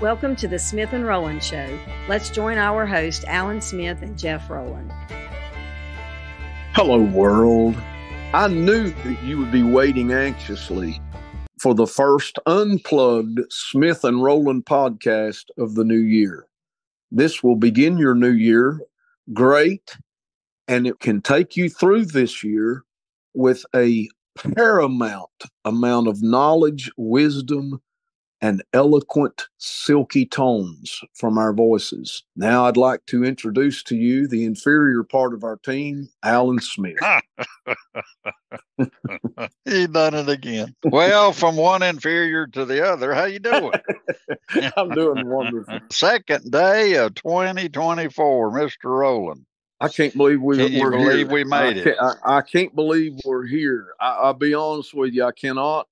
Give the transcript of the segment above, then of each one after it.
Welcome to the Smith and Rowland Show. Let's join our host, Alan Smith and Jeff Rowland. Hello, world. I knew that you would be waiting anxiously for the first unplugged Smith and Rowland podcast of the new year. This will begin your new year great, and it can take you through this year with a paramount amount of knowledge, wisdom, and eloquent, silky tones from our voices. Now, I'd like to introduce to you the inferior part of our team, Alan Smith. he done it again. Well, from one inferior to the other, how you doing? I'm doing wonderful. Second day of 2024, Mr. Rowland. I can't believe we, Can you we're believe here. we made I it? can't- I, I can't believe we're here. I, I'll be honest with you. I cannot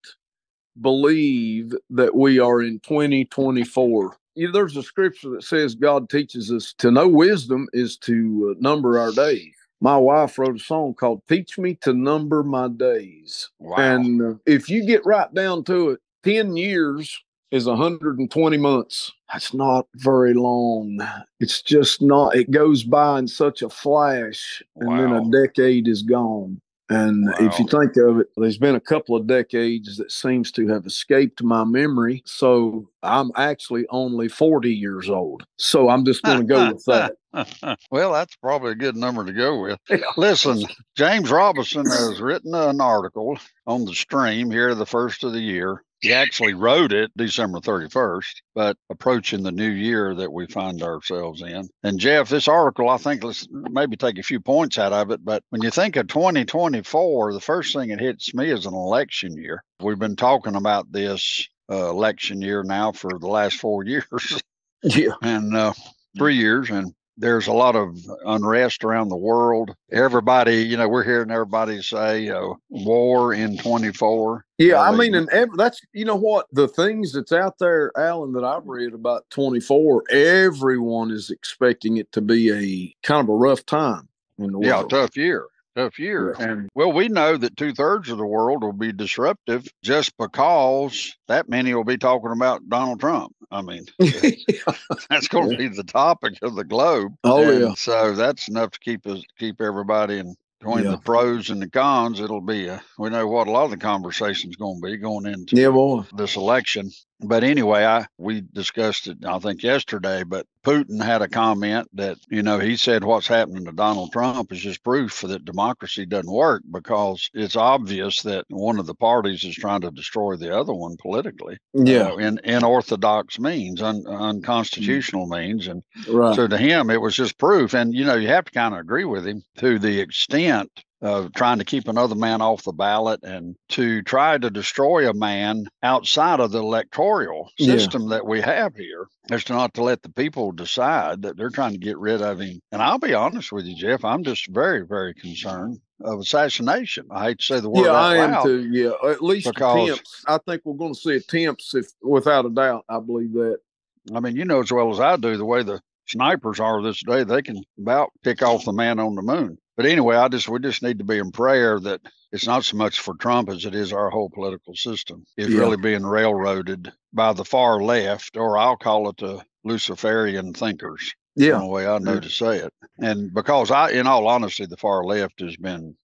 believe that we are in 2024. You know, there's a scripture that says God teaches us to know wisdom is to uh, number our days. My wife wrote a song called Teach Me to Number My Days. Wow. And uh, if you get right down to it, 10 years is 120 months. That's not very long. It's just not, it goes by in such a flash, and then a decade is gone. And if you think of it, there's been a couple of decades that seems to have escaped my memory. So I'm actually only 40 years old. So I'm just going to go with that. well, that's probably a good number to go with. Listen, James Robinson has written an article on the stream here the first of the year. He actually wrote it December 31st, but approaching the new year that we find ourselves in. And Jeff, this article, I think let's maybe take a few points out of it. But when you think of 2024, the first thing that hits me is an election year. We've been talking about this uh, election year now for the last four years Yeah. and uh, three years, and there's a lot of unrest around the world. Everybody, you know, we're hearing everybody say uh, war in 24. Yeah, I mean, and ev- that's you know what the things that's out there, Alan, that I've read about twenty four. Everyone is expecting it to be a kind of a rough time in the world. Yeah, tough year, tough year. Yeah. And well, we know that two thirds of the world will be disruptive just because that many will be talking about Donald Trump. I mean, that's going to be the topic of the globe. Oh, And yeah. So that's enough to keep us keep everybody in between Yeah. the pros and the cons. It'll be a, we know what a lot of the conversation's going to be going into yeah, boy. this election. But anyway, I we discussed it I think yesterday, but Putin had a comment that, you know, he said what's happening to Donald Trump is just proof that democracy doesn't work because it's obvious that one of the parties is trying to destroy the other one politically. Yeah, uh, in in orthodox means, un, unconstitutional means and right. so to him, it was just proof. And, you know, you have to kind of agree with him to the extent of trying to keep another man off the ballot and to try to destroy a man outside of the electoral Yeah. system that we have here is to not to let the people decide that they're trying to get rid of him. And I'll be honest with you, Jeff, I'm just very, very concerned of assassination. I hate to say the word yeah, I am too. Yeah, at least attempts. I think we're going to see attempts, if without a doubt. I believe that. I mean, you know as well as I do the way the snipers are this day, they can about pick off the man on the moon. But anyway, I just we just need to be in prayer that it's not so much for Trump as it is our whole political system is Yeah. really being railroaded by the far left, or I'll call it the Luciferian thinkers. the Yeah, only way I know Yeah. to say it. And because I, in all honesty, the far left has been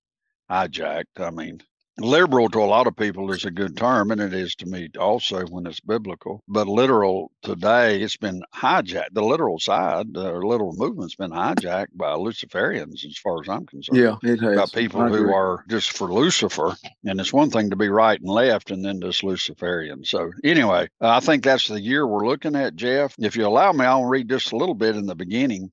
hijacked. I mean, liberal to a lot of people is a good term, and it is to me also when it's biblical. But literal today, it's been hijacked. The literal side, the literal movement's been hijacked by Luciferians, as far as I'm concerned yeah, it has. about people who are just for Lucifer. And it's one thing to be right and left and then just Luciferian. So, anyway, I think that's the year we're looking at, Jeff. If you allow me, I'll read just a little bit in the beginning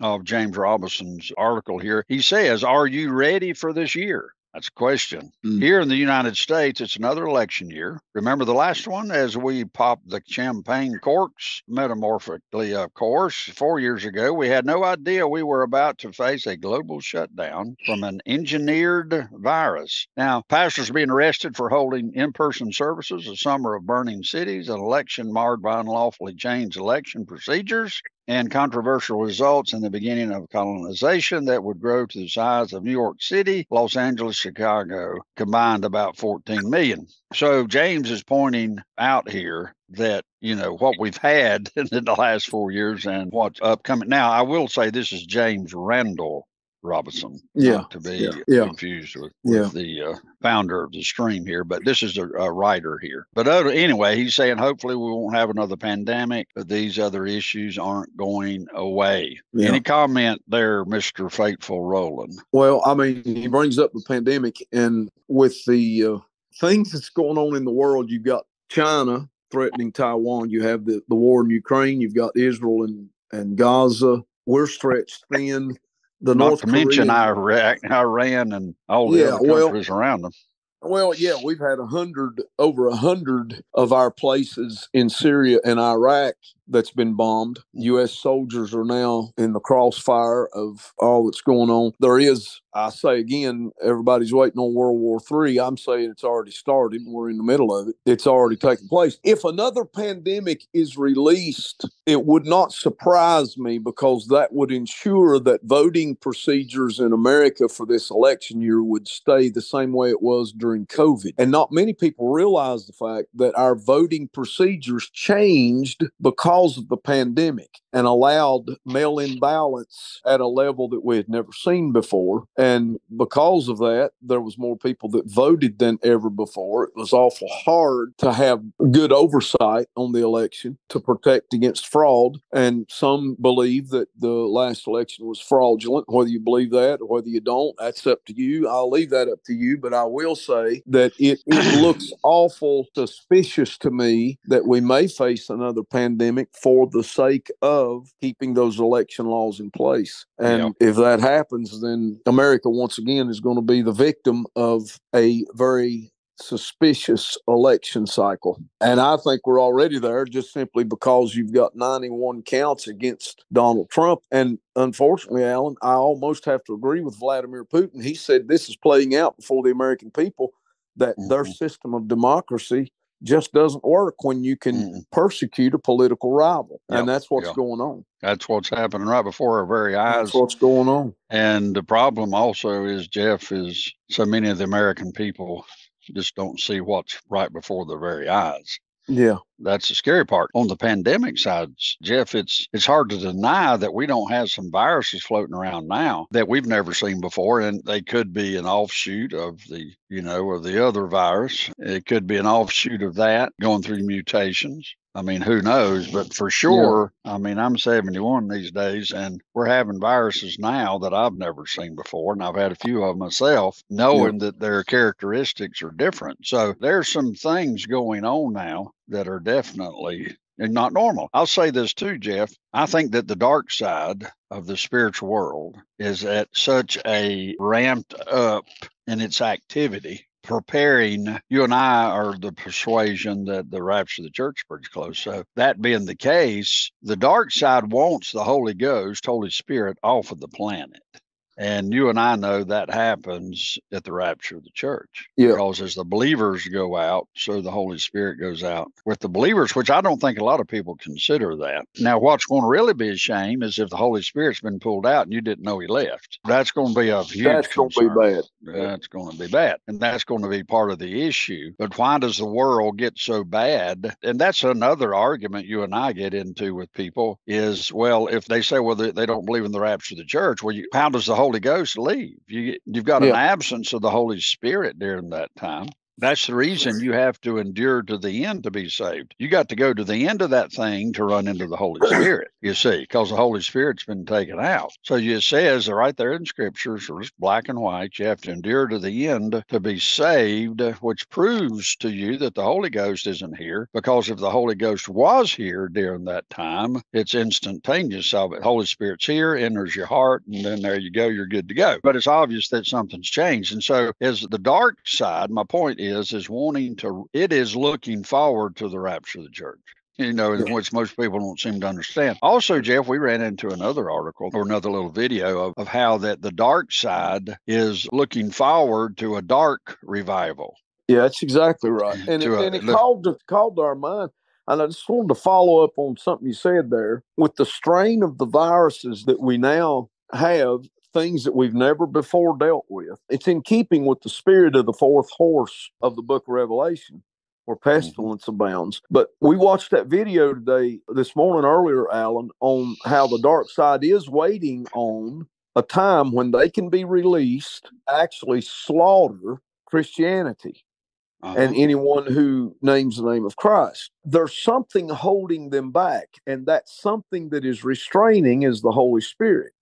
of James Robinson's article here. He says, Are you ready for this year? That's a question. Mm. Here in the United States, it's another election year. Remember the last one as we popped the champagne corks metamorphically, of course. Four years ago, we had no idea we were about to face a global shutdown from an engineered virus. Now, pastors are being arrested for holding in person services, a summer of burning cities, an election marred by unlawfully changed election procedures, and controversial results in the beginning of colonization that would grow to the size of New York City, Los Angeles, Chicago, combined about 14 million. So James is pointing out here that you know what we've had in the last four years and what's upcoming. Now, I will say this is James Randall Robinson. Yeah. To be yeah. yeah. confused with, with yeah. the uh, founder of the stream here, but this is a, a writer here. But uh, anyway, he's saying hopefully we won't have another pandemic, but these other issues aren't going away. Any comment there, Mr. Fateful Rowland? Well, I mean, he brings up the pandemic, and with the uh, things that's going on in the world, you've got China threatening Taiwan, you have the, the war in Ukraine, you've got Israel and, and Gaza. We're stretched thin the Not North to Korean, mention Iraq, Iran, and all the yeah, other countries well, around them. Well, yeah, we've had a hundred over a hundred of our places in Syria and Iraq that's been bombed. Mm. U.S. soldiers are now in the crossfire of all that's going on. There is, I say again, everybody's waiting on World War III. I'm saying it's already started. We're in the middle of it. It's already taken place. If another pandemic is released, it would not surprise me because that would ensure that voting procedures in America for this election year would stay the same way it was during COVID. And not many people realize the fact that our voting procedures changed because because of the pandemic and allowed mail in ballots at a level that we had never seen before. And because of that, there was more people that voted than ever before. It was awful hard to have good oversight on the election to protect against fraud. And some believe that the last election was fraudulent. Whether you believe that or whether you don't, that's up to you. I'll leave that up to you. But I will say that it, it looks awful suspicious to me that we may face another pandemic for the sake of keeping those election laws in place. And if that happens, then America once again is going to be the victim of a very suspicious election cycle. And I think we're already there just simply because you've got 91 counts against Donald Trump. And unfortunately, Alan, I almost have to agree with Vladimir Putin. He said this is playing out before the American people that mm-hmm. their system of democracy just doesn't work when you can mm persecute a political rival. Yep. And that's what's yep. going on. That's what's happening right before our very eyes. That's what's going on. And the problem also is, Jeff, is so many of the American people just don't see what's right before their very eyes. Yeah. That's the scary part. On the pandemic side, Jeff, it's it's hard to deny that we don't have some viruses floating around now that we've never seen before. And they could be an offshoot of the, you know, of the other virus. It could be an offshoot of that going through mutations. I mean, who knows? But for sure, yeah. I mean, I'm 71 these days, and we're having viruses now that I've never seen before. And I've had a few of myself, knowing yeah. that their characteristics are different. So there's some things going on now that are definitely not normal. I'll say this too, Jeff. I think that the dark side of the spiritual world is at such a ramped up in its activity preparing. You and I are the persuasion that the rapture of the church is pretty close. So that being the case, the dark side wants the Holy Ghost, Holy Spirit off of the planet. And you and I know that happens at the rapture of the church. Yeah. Because as the believers go out, so the Holy Spirit goes out with the believers, which I don't think a lot of people consider that. Now, what's going to really be a shame is if the Holy Spirit's been pulled out and you didn't know he left. That's going to be a huge That's going to be bad. That's going to be bad. And that's going to be part of the issue. But why does the world get so bad? And that's another argument you and I get into with people is, well, if they say, well, they, don't believe in the rapture of the church, well, you, how does the Holy Holy Ghost leave. You you've got yeah. an absence of the Holy Spirit during that time. That's the reason you have to endure to the end to be saved. You got to go to the end of that thing to run into the Holy Spirit, you see, because the Holy Spirit's been taken out. So it says right there in scriptures, just black and white, you have to endure to the end to be saved, which proves to you that the Holy Ghost isn't here. Because if the Holy Ghost was here during that time, it's instantaneous. The Holy Spirit's here, enters your heart, and then there you go, you're good to go. But it's obvious that something's changed. And so, as the dark side, my point is, is is wanting to it is looking forward to the rapture of the church you know, which most people don't seem to understand. Also, Jeff, we ran into another article or another little video of, of how that the dark side is looking forward to a dark revival. Yeah, that's exactly right. And, it, and it called called to our mind. And I just wanted to follow up on something you said there. With the strain of the viruses that we now have, things that we've never before dealt with, it's in keeping with the spirit of the fourth horse of the book of Revelation where mm-hmm. pestilence mm-hmm. abounds. But we watched that video today, this morning earlier, Alan, on how the dark side is waiting on a time when they can be released, actually slaughter Christianity uh-huh. and anyone who names the name of Christ. There's something holding them back, and that something that is restraining is the Holy Spirit.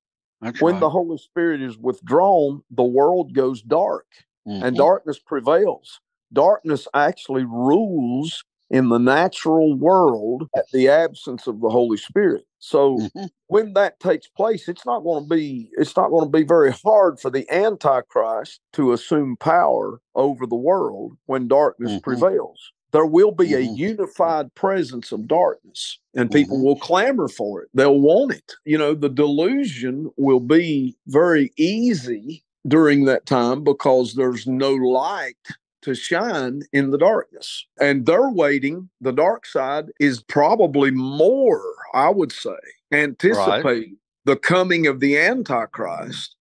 That's when right. the Holy Spirit is withdrawn, the world goes dark mm-hmm. and darkness prevails. Darkness actually rules in the natural world at the absence of the Holy Spirit. So mm-hmm. when that takes place, it's not going to be it's not going to be very hard for the antichrist to assume power over the world when darkness mm-hmm. prevails. There will be mm-hmm. a unified presence of darkness and people mm-hmm. will clamor for it. They'll want it. You know, the delusion will be very easy during that time because there's no light to shine in the darkness. And they're waiting. The dark side is probably more, I would say, anticipate right. the coming of the Antichrist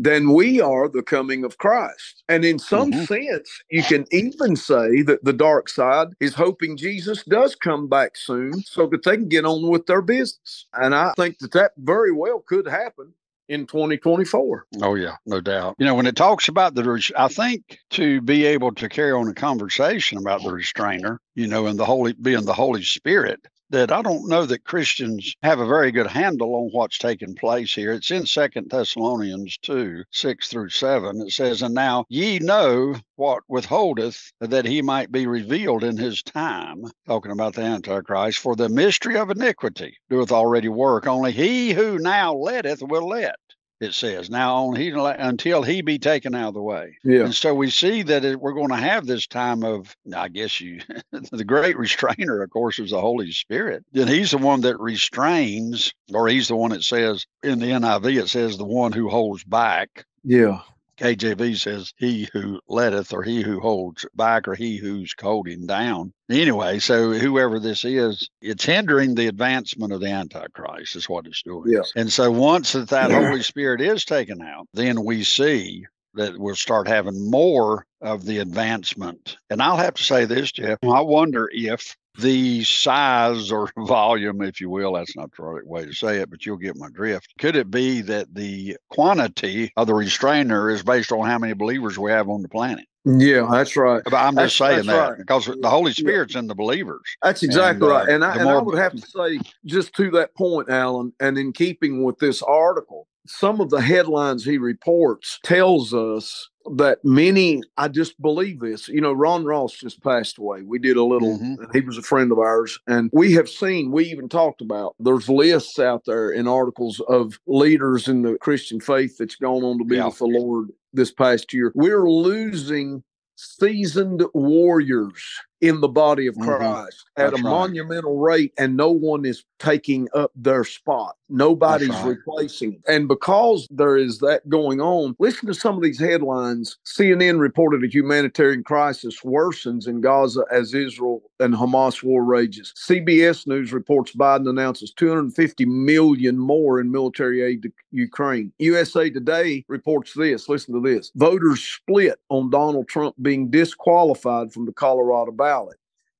than we are the coming of Christ. And in some mm-hmm. sense, you can even say that the dark side is hoping Jesus does come back soon so that they can get on with their business. And I think that that very well could happen in 2024. Oh yeah, no doubt. You know, when it talks about the, I think to be able to carry on a conversation about the restrainer, you know, and the Holy being the Holy Spirit, that I don't know that Christians have a very good handle on what's taking place here. It's in Second Thessalonians 2, 6 through 7. It says, And now ye know what withholdeth that he might be revealed in his time, talking about the Antichrist, for the mystery of iniquity doeth already work. Only he who now letteth will let it says. Now on he until he be taken out of the way. Yeah. And so we see that it, we're going to have this time of i guess you the great restrainer of course is the holy spirit. Then he's the one that restrains or he's the one that says in the niv it says the one who holds back yeah KJV says, He who letteth, or he who holds back, or he who's holding down. Anyway, so whoever this is, it's hindering the advancement of the Antichrist, is what it's doing. Yes. And so once that, that Holy Spirit is taken out, then we see that we'll start having more of the advancement. And I'll have to say this, Jeff. I wonder if the size or volume, if you will, that's not the right way to say it, but you'll get my drift. Could it be that the quantity of the restrainer is based on how many believers we have on the planet? Yeah, that's right. But I'm just that's, saying that's that right. because the Holy Spirit's yeah. in the believers. That's exactly and, uh, right. And, I, and I would have to say, just to that point, Alan, and in keeping with this article, some of the headlines he reports tells us that many i just believe this you know ron ross just passed away we did a little mm-hmm. he was a friend of ours and we have seen we even talked about there's lists out there in articles of leaders in the christian faith that's gone on to be yeah. with the lord this past year we're losing seasoned warriors in the body of mm-hmm. Christ mm-hmm. at a right. monumental rate, and no one is taking up their spot. Nobody's right. replacing. And because there is that going on, listen to some of these headlines. CNN reported a humanitarian crisis worsens in Gaza as Israel and Hamas war rages. CBS News reports Biden announces 250 million more in military aid to Ukraine. USA Today reports this. Listen to this. Voters split on Donald Trump being disqualified from the Colorado ballot.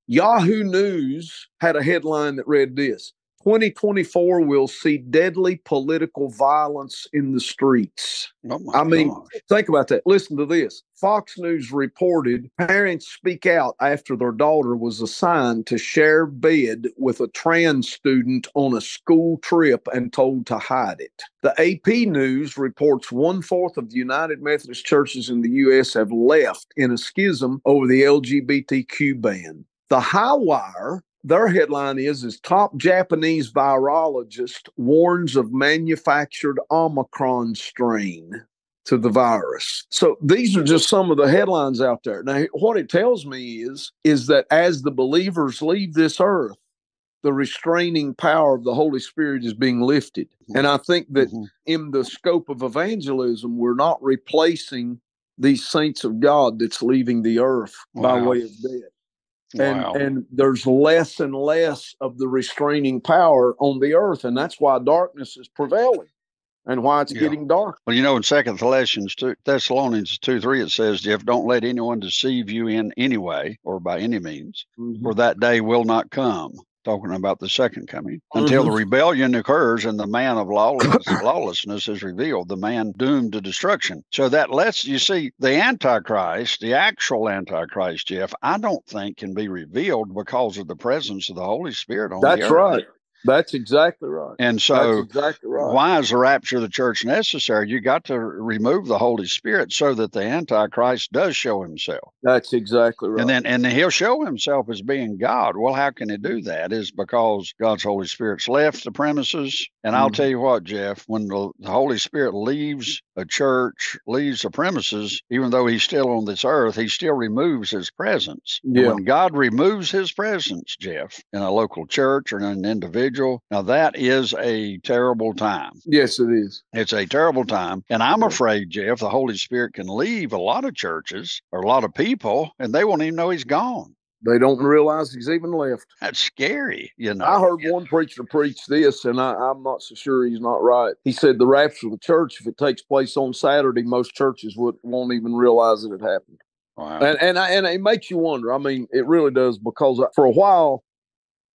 Yahoo News had a headline that read this 2024 will see deadly political violence in the streets. Oh I mean, gosh. think about that. Listen to this. Fox News reported parents speak out after their daughter was assigned to share bed with a trans student on a school trip and told to hide it. The AP News reports one fourth of the United Methodist churches in the U.S. have left in a schism over the LGBTQ ban. The High Wire their headline is is top Japanese virologist warns of manufactured Omicron strain to the virus. So these are just some of the headlines out there. Now what it tells me is is that as the believers leave this earth, the restraining power of the Holy Spirit is being lifted. And I think that mm-hmm. in the scope of evangelism, we're not replacing these saints of God that's leaving the earth wow. by way of death. And, Wow. and there's less and less of the restraining power on the earth. And that's why darkness is prevailing and why it's Yeah. getting dark. Well, you know, in Second Thessalonians two, Thessalonians two three, it says, "Jeff, don't let anyone deceive you in any way or by any means, Mhm. for that day will not come." Talking about the second coming until the mm-hmm. rebellion occurs and the man of lawlessness, lawlessness is revealed, the man doomed to destruction. So that lets you see the Antichrist, the actual Antichrist, Jeff. I don't think can be revealed because of the presence of the Holy Spirit on the That's right. That's exactly right. And so exactly right. why is the rapture of the church necessary? You got to remove the Holy Spirit so that the Antichrist does show himself. That's exactly right. And then and he'll show himself as being God. Well, how can he do that? Is because God's Holy Spirit's left the premises. And I'll Mhm. tell you what, Jeff, when the, the Holy Spirit leaves a church, leaves the premises, even though he's still on this earth, he still removes his presence. Yeah. When God removes his presence, Jeff, in a local church or in an individual, now that is a terrible time. yes, it is. It's a terrible time. And I'm afraid, Jeff, the Holy Spirit can leave a lot of churches or a lot of people and they won't even know he's gone. They don't realize he's even left. That's scary, you know. I heard one preacher preach this, and I, I'm not so sure he's not right. He said the rapture of the church, if it takes place on Saturday, most churches would, won't even realize that it had happened. Wow. And and I, and it makes you wonder. I mean, it really does because uh, for a while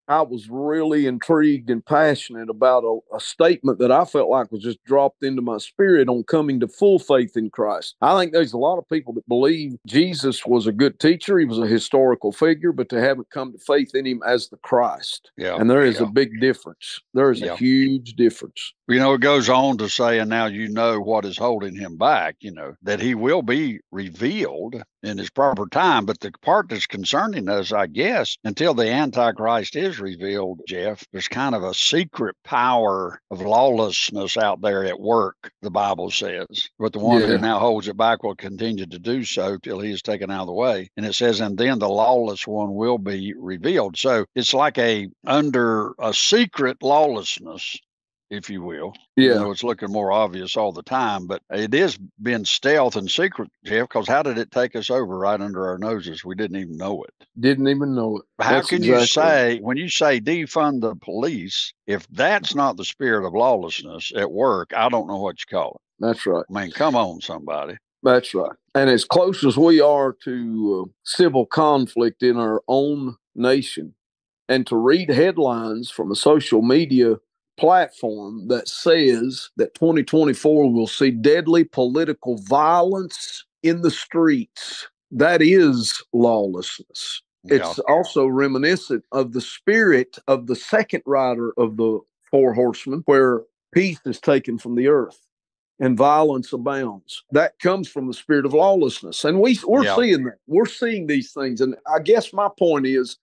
I was really intrigued and passionate about a, a statement that I felt like was just dropped into my spirit on coming to full faith in Christ. I think there's a lot of people that believe Jesus was a good teacher, he was a historical figure, but they haven't come to faith in him as the Christ. yeah. And there is yeah. a big difference. There is Yeah. a huge difference. You know, it goes on to say, and now you know what is holding him back, you know, that he will be revealed in his proper time. But the part that's concerning us, I guess, until the Antichrist is revealed, Jeff, there's kind of a secret power of lawlessness out there at work, the Bible says. But the one Yeah. who now holds it back will continue to do so till he is taken out of the way. And it says, and then the lawless one will be revealed. So it's like a under a secret lawlessness if you will. You Yeah. know, it's looking more obvious all the time, but it is being stealth and secret, Jeff, because how did it take us over right under our noses? We didn't even know it. Didn't even know it. How That's can you say, when you say defund the police, if that's not the spirit of lawlessness at work, I don't know what you call it. That's right. I mean, come on, somebody. That's right. And as close as we are to uh, civil conflict in our own nation, and to read headlines from a social media platform that says that 2024 will see deadly political violence in the streets, that is lawlessness. It's also reminiscent of the spirit of the second rider of the four horsemen, where peace is taken from the earth and violence abounds. That comes from the spirit of lawlessness. And we we're Yeah. seeing that. We're seeing these things. And I guess my point is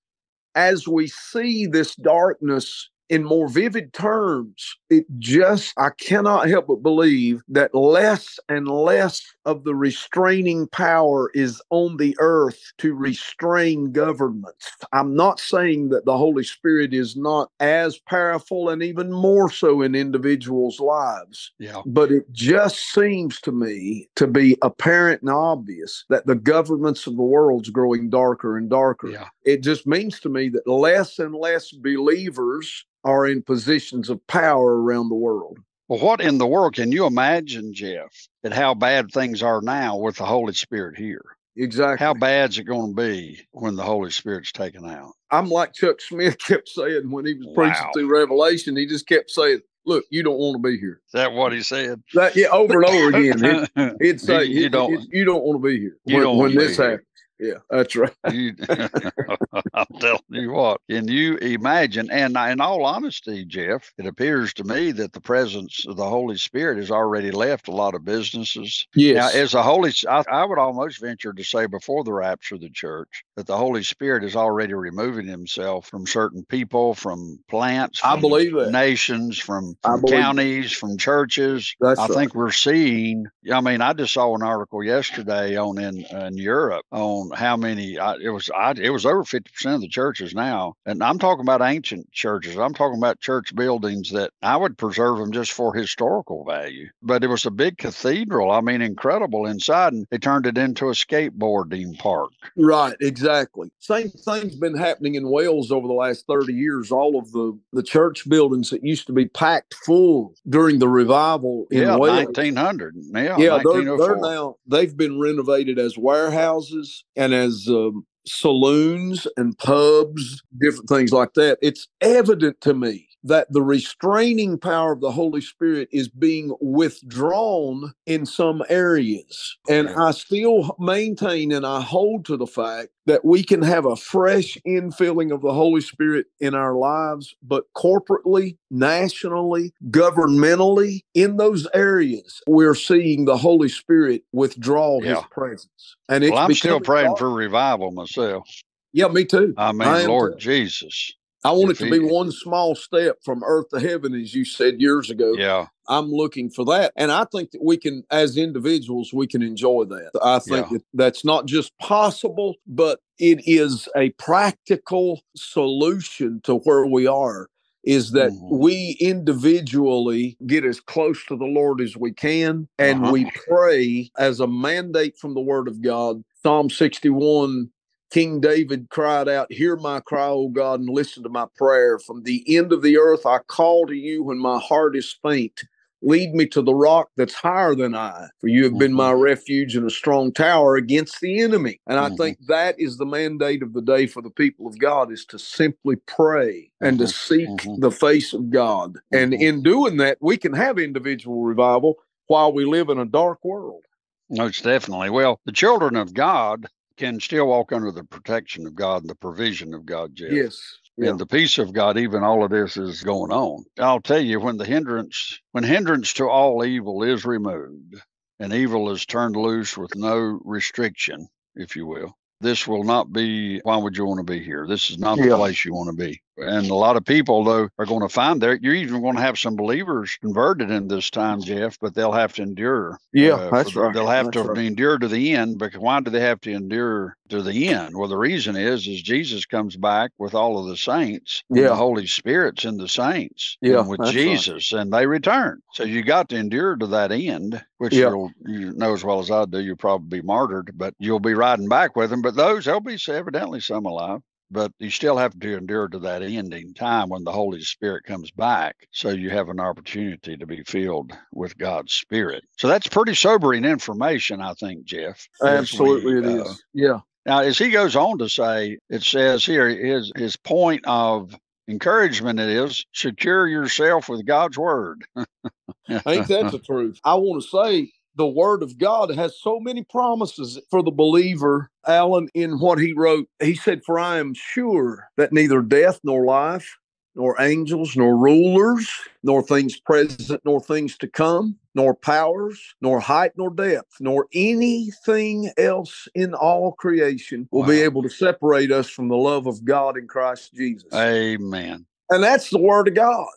as we see this darkness in more vivid terms, it just, I cannot help but believe that less and less of the restraining power is on the earth to restrain governments. I'm not saying that the Holy Spirit is not as powerful and even more so in individuals' lives. Yeah. But it just seems to me to be apparent and obvious that the governments of the world's growing darker and darker. Yeah. It just means to me that less and less believers are in positions of power around the world. Well, what in the world can you imagine, Jeff, at how bad things are now with the Holy Spirit here? Exactly. How bad's it going to be when the Holy Spirit's taken out? I'm like Chuck Smith kept saying when he was preaching through Revelation, he just kept saying, Look, you don't want to be here. Is that what he said? That yeah, over and over again. He'd, he'd say, You- you "You don't- you don't want to be here You when, when this happens." Yeah, that's right. You, I'm telling you what. Can you imagine? And in all honesty, Jeff, it appears to me that the presence of the Holy Spirit has already left a lot of businesses. Yes. Now, as the Holy, I, I would almost venture to say before the rapture of the church that the Holy Spirit is already removing himself from certain people, from plants, I believe that. nations, from, from counties, from churches. That's I right. think we're seeing. I mean, I just saw an article yesterday on in, in Europe on how many. I, it was I, it was over fifty percent of the churches now, and I'm talking about ancient churches. I'm talking about church buildings that I would preserve them just for historical value. But it was a big cathedral. I mean, incredible inside, and they turned it into a skateboarding park. Right, exactly. Same thing's been happening in Wales over the last 30 years. All of the, the church buildings that used to be packed full during the revival in yeah, Wales. 1900. Yeah, yeah they're, they're oh now, they've been renovated as warehouses and as um, saloons and pubs, different things like that. It's evident to me that the restraining power of the Holy Spirit is being withdrawn in some areas. And I still maintain and I hold to the fact that we can have a fresh infilling of the Holy Spirit in our lives, but corporately, nationally, governmentally, in those areas, we're seeing the Holy Spirit withdraw yeah. his presence. And well, I'm still praying for revival myself. Yeah, me too. I mean, I Lord too. Jesus. I want if it to he, be one small step from earth to heaven, as you said years ago. Yeah. I'm looking for that. And I think that we can, as individuals, we can enjoy that. I think yeah. that that's not just possible, but it is a practical solution to where we are. Is that mm-hmm. we individually get as close to the Lord as we can and uh-huh. we pray as a mandate from the Word of God. Psalm 61 King David cried out, Hear my cry, O God, and listen to my prayer. From the end of the earth I call to you when my heart is faint. Lead me to the rock that's higher than I, for you have been my mm-hmm. refuge and a strong tower against the enemy. And I mm-hmm. think that is the mandate of the day for the people of God is to simply pray and to seek mm-hmm. the face of God. And in doing that, we can have individual revival while we live in a dark world. Most definitely. Well, the children of God can still walk under the protection of God and the provision of God, Jeff. Yes. Yeah. And the peace of God, even all of this is going on. I'll tell you, when the hindrance, when hindrance to all evil is removed and evil is turned loose with no restriction, if you will, this will not be why would you want to be here? This is not the place you want to be. And a lot of people though are going to find there you're even going to have some believers converted in this time jeff but they'll have to endure yeah uh, that's right they'll have that's to right. endure to the end but why do they have to endure to the end well the reason is is jesus comes back with all of the saints yeah the holy spirit's in the saints yeah with jesus right. and they return so you got to endure to that end which yeah. you'll you know as well as i do you'll probably be martyred but you'll be riding back with them but those there'll be evidently some alive but you still have to endure to that ending time when the Holy Spirit comes back. So you have an opportunity to be filled with God's Spirit. So that's pretty sobering information, I think, Jeff. Absolutely, we, it uh, is. Yeah. Now, as he goes on to say, it says here his his point of encouragement it is secure yourself with God's word. Ain't that the truth? I want to say the word of God has so many promises for the believer. Alan, in what he wrote, he said, For I am sure that neither death nor life, nor angels, nor rulers, nor things present, nor things to come, nor powers, nor height, nor depth, nor anything else in all creation will wow. be able to separate us from the love of God in Christ Jesus. Amen. And that's the word of God.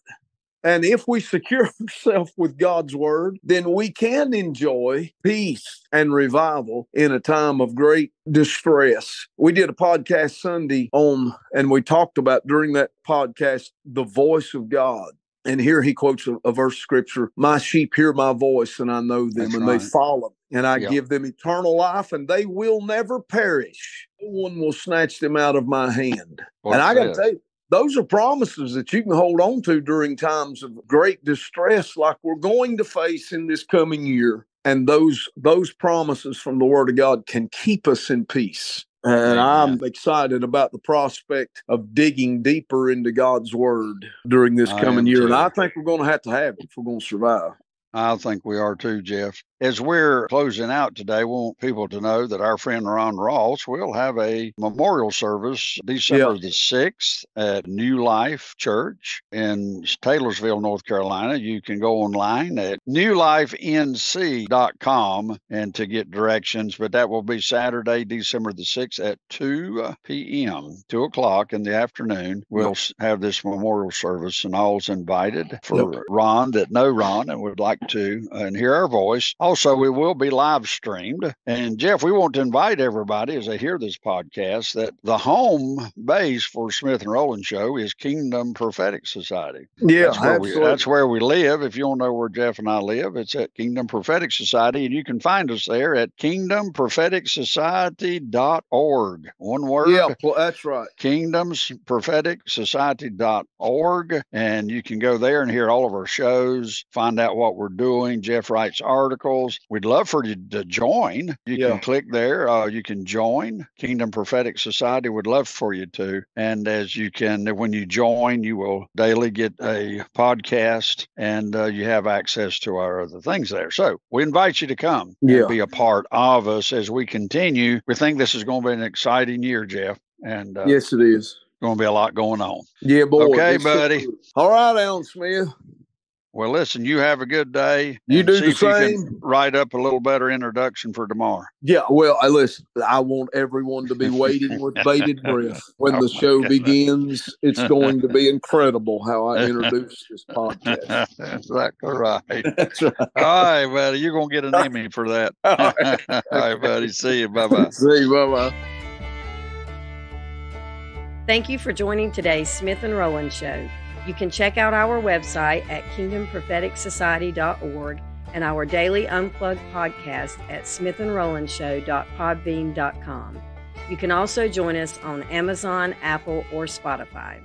And if we secure ourselves with God's word, then we can enjoy peace and revival in a time of great distress. We did a podcast Sunday on, and we talked about during that podcast, the voice of God. And here he quotes a, a verse scripture My sheep hear my voice, and I know them, That's and right. they follow. And I yep. give them eternal life, and they will never perish. No one will snatch them out of my hand. and I got to tell you, those are promises that you can hold on to during times of great distress like we're going to face in this coming year and those those promises from the word of god can keep us in peace and I'm excited about the prospect of digging deeper into God's word during this coming year. Too. And I think we're going to have to have it if we're going to survive. I think we are too, Jeff. As we're closing out today, we want people to know that our friend Ron Ross will have a memorial service December the 6th at New Life Church in Taylorsville, North Carolina. You can go online at newlifenc.com and to get directions, but that will be Saturday, December the 6th at 2 p.m., 2 o'clock in the afternoon. We'll have this memorial service, and all's invited for. Ron that know Ron and would like to uh, and hear our voice. Also, also, we will be live streamed. And Jeff, we want to invite everybody as they hear this podcast that the home base for Smith and Rowland Show is Kingdom Prophetic Society. Yeah, that's where, we, that's where we live. If you want to know where Jeff and I live, it's at Kingdom Prophetic Society, and you can find us there at kingdompropheticsociety.org. One word. yeah, well, that's right. kingdomspropheticsociety.org and you can go there and hear all of our shows find out what we're doing jeff writes articles we'd love for you to join you Yeah. can click there uh, you can join kingdom prophetic society would love for you to and as you can when you join you will daily get a podcast and uh, you have access to our other things there so we invite you to come Yeah. and be a part of us as we continue we think this is going to be an exciting year jeff and uh, yes, it is. going to be a lot going on. Yeah, boy. Okay, buddy. All right, Alan Smith. Well, listen, you have a good day. You do the you can same. write up a little better introduction for tomorrow. Yeah, well, I listen. I want everyone to be waiting with bated breath when the oh show Okay. begins. It's going to be incredible how I introduce this podcast. exactly right. That's right. All right, buddy. You're going to get an Emmy for that. All All right. right, buddy. See you. Bye bye. See you. Bye bye. Thank you for joining today's Smith and Rowland Show. You can check out our website at kingdompropheticsociety.org and our daily unplugged podcast at smithandrolandshow.podbean.com. You can also join us on Amazon, Apple, or Spotify.